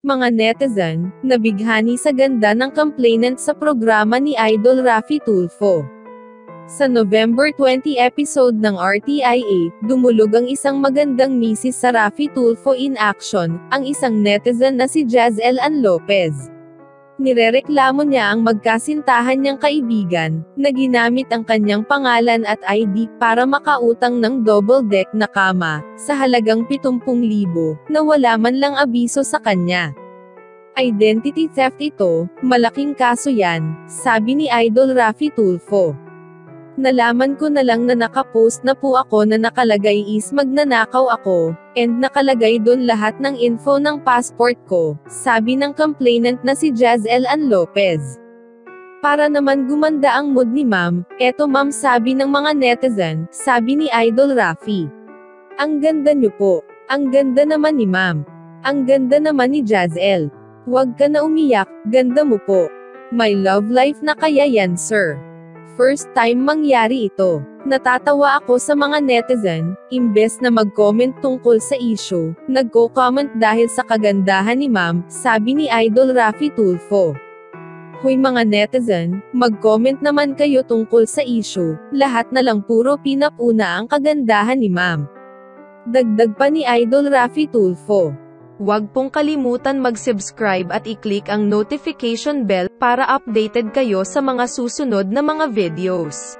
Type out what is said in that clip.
Mga netizen, nabighani sa ganda ng complainant sa programa ni Idol Rafi Tulfo. Sa November 20 episode ng RTIA, dumulog ang isang magandang misis sa Rafi Tulfo in action, ang isang netizen na si Jazel Ann Lopez. Nirereklamo niya ang magkasintahan niyang kaibigan, na ginamit ang kanyang pangalan at ID para makautang ng double deck na kama, sa halagang 70,000, na wala man lang abiso sa kanya. Identity theft ito, malaking kaso yan, sabi ni Idol Rafi Tulfo. Nalaman ko na lang na nakapost na po ako na nakalagay is magnanakaw ako, and nakalagay doon lahat ng info ng passport ko, sabi ng complainant na si Jazel Ann Lopez. Para naman gumanda ang mood ni ma'am, eto ma'am sabi ng mga netizen, sabi ni Idol Rafi. Ang ganda niyo po. Ang ganda naman ni ma'am. Ang ganda naman ni Jazel. Huwag ka na umiyak, ganda mo po. My love life na kaya yan sir. First time mangyari ito. Natatawa ako sa mga netizen, imbes na mag-comment tungkol sa issue, nagko-comment dahil sa kagandahan ni ma'am, sabi ni Idol Rafi Tulfo. Hoy mga netizen, mag-comment naman kayo tungkol sa issue, lahat na lang puro pinapuna ang kagandahan ni ma'am. Dagdag pa ni Idol Rafi Tulfo. Huwag pong kalimutan mag-subscribe at i-click ang notification bell para updated kayo sa mga susunod na mga videos.